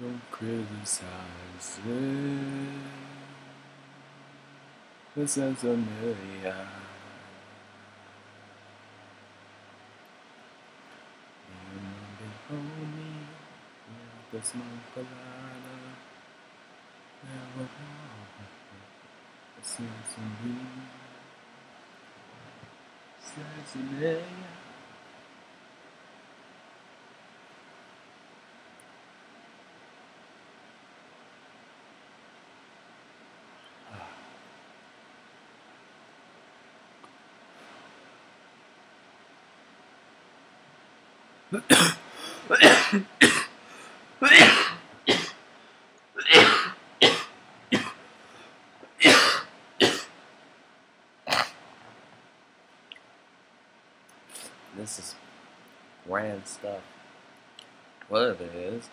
Don't criticize it. This is a million. The smoke colada. Never It's not to me. Says a million. This is grand stuff. Whatever it is,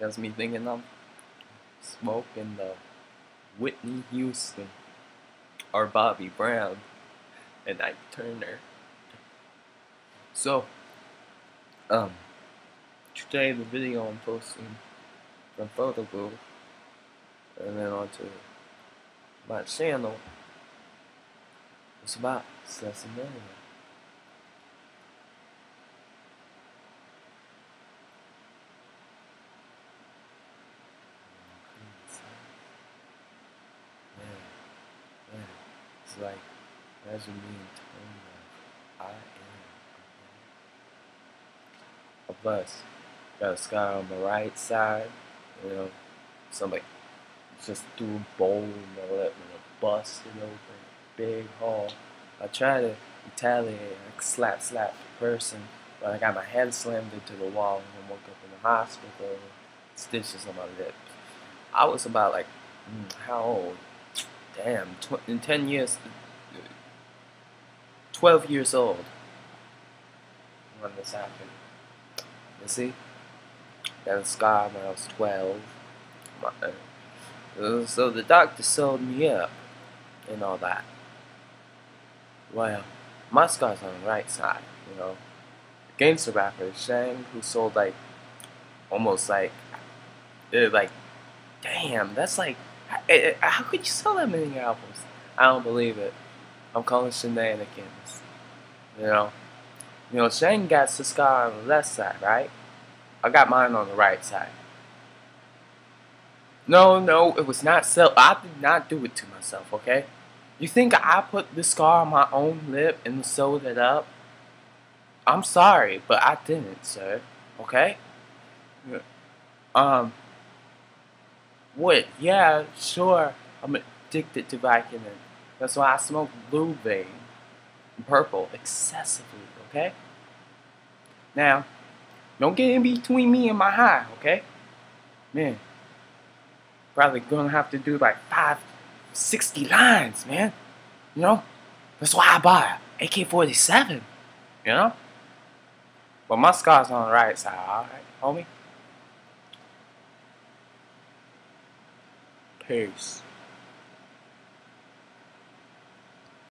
has me thinking I'm smoking the Whitney Houston or Bobby Brown and Ike Turner. So, um, today the video I'm posting from Photo Booth and then onto my channel is about Sesame. It's like, imagine being a bus. Got a scar on the right side, you know, somebody just threw a bowl in the lip and it busted open, big hole. I tried to retaliate, like slap, slap the person, but I got my head slammed into the wall and woke up in the hospital, stitches on my lip. I was about like, mm, how old? Damn, tw in 10 years, 12 years old when this happened. You see? A scar when I was 12. Uh, so the doctor sewed me up and all that. Well, my scar's on the right side, you know. Gangster rapper, Shang, who sold like, almost like, uh, like, damn, that's like how could you sell that many albums? I don't believe it. I'm calling shenanigans. You know? You know, Shane got his scar on the left side, right? I got mine on the right side. No, no, it was not self. I did not do it to myself, okay? You think I put the scar on my own lip and sewed it up? I'm sorry, but I didn't, sir. Okay? Um, what? Yeah, sure. I'm addicted to Vicodin. That's why I smoke blue vein, purple, excessively, okay? Now, don't get in between me and my high, okay? Man, probably gonna have to do like five, 60 lines, man. You know? That's why I buy a AK-47, you know? But my scar's on the right side, alright, homie? Peace.